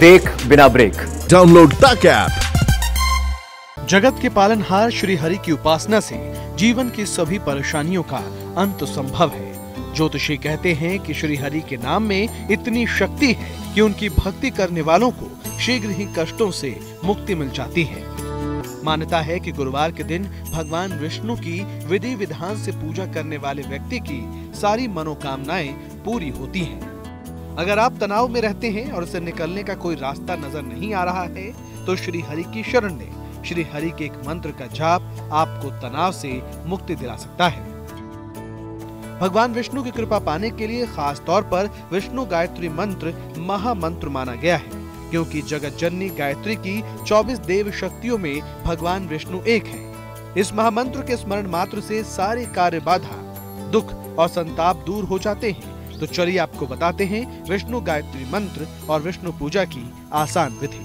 देख बिना break. Download तक ऐप जगत के पालनहार श्री हरि की उपासना से जीवन की सभी परेशानियों का अंत संभव है। ज्योतिषी कहते हैं कि श्री हरि के नाम में इतनी शक्ति है कि उनकी भक्ति करने वालों को शीघ्र ही कष्टों से मुक्ति मिल जाती है। मान्यता है कि गुरुवार के दिन भगवान विष्णु की विधि विधान से पूजा करने वाले व्यक्ति की सारी मनोकामनाएँ पूरी होती हैं। अगर आप तनाव में रहते हैं और उसे निकलने का कोई रास्ता नज़र नहीं आ रहा है तो श्री हरि की शरण लें। श्री हरि के एक मंत्र का जाप आपको तनाव से मुक्ति दिला सकता है। भगवान विष्णु की कृपा पाने के लिए खास तौर पर विष्णु गायत्री मंत्र महामंत्र माना गया है, क्योंकि जगत जननी गायत्री की 24 देव शक्तियों में भगवान विष्णु एक है। इस महामंत्र के स्मरण मात्र से सारे कार्य बाधा, दुख और संताप दूर हो जाते हैं। तो चलिए आपको बताते हैं विष्णु गायत्री मंत्र और विष्णु पूजा की आसान विधि।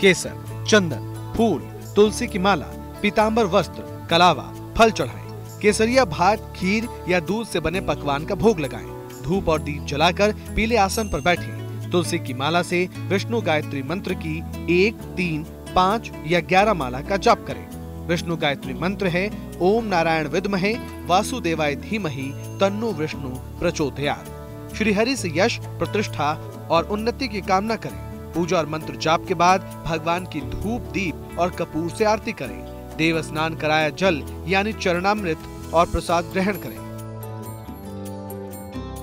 केसर, चंदन, फूल, तुलसी की माला पीताम्बर वस्त्र, कलावा, फल चढ़ाएँ। केसरिया, भात, खीर या दूध से बने पकवान का भोग लगाएँ। धूप और दीप जलाकर पीले आसन पर बैठें। तुलसी की माला से विष्णु गायत्री मंत्र की एक, तीन, पाँच या ग्यारह माला का जाप करें। विष्णु गायत्री मंत्र है, ओम नारायण विद्महे वासुदेवाय धीमहि, तन्नो विष्णु प्रचोदयात्। श्री हरि से यश, प्रतिष्ठा और उन्नति की कामना करें। पूजा और मंत्र जाप के बाद भगवान की धूप, दीप और कपूर से आरती करें। देव स्नान कराया जल, यानी चरणामृत और प्रसाद ग्रहण करें।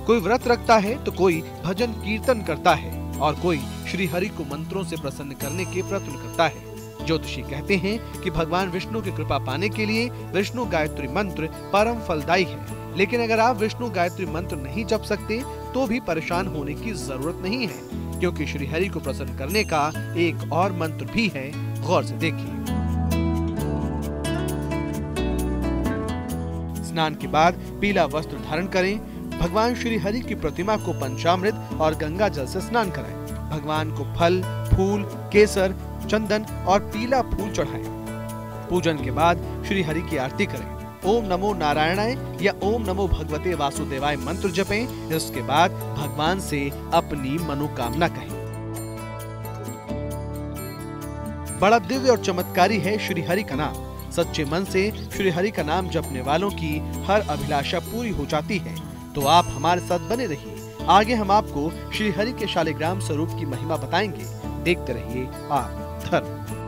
कोई व्रत रखता है तो कोई भजन कीर्तन करता है और कोई श्री हरि को मंत्रों से प्रसन्न करने के प्रयत्न करता है। ज्योतिषी कहते हैं कि भगवान विष्णु की कृपा पाने के लिए विष्णु गायत्री मंत्र परम फलदायी है। लेकिन अगर आप विष्णु गायत्री मंत्र नहीं जप सकते तो भी परेशान होने की ज़रूरत नहीं है, क्योंकि श्री हरि को प्रसन्न करने का एक और मंत्र भी है, गौर से देखिए। स्नान के बाद पीला वस्त्र धारण करें। भगवान श्री हरि की प्रतिमा को पंचामृत और गंगा जल से स्नान कराएँ। भगवान को फल, फूल, केसर चंदन और पीला फूल चढ़ाएँ। पूजन के बाद श्री हरि की आरती करें। ओम नमो नारायणाय, या ओम नमो भगवते वासुदेवाय मंत्र जपें इसके बाद भगवान से अपनी मनोकामना कहें। बड़ा दिव्य और चमत्कारी है श्री हरि का नाम। सच्चे मन से श्री हरि का नाम जपने वालों की हर अभिलाषा पूरी हो जाती है। तो आप हमारे साथ बने रहिए। आगे हम आपको श्री हरि के शालिग्राम स्वरूप की महिमा बताएँगे। देखते रहिए आप। Sir.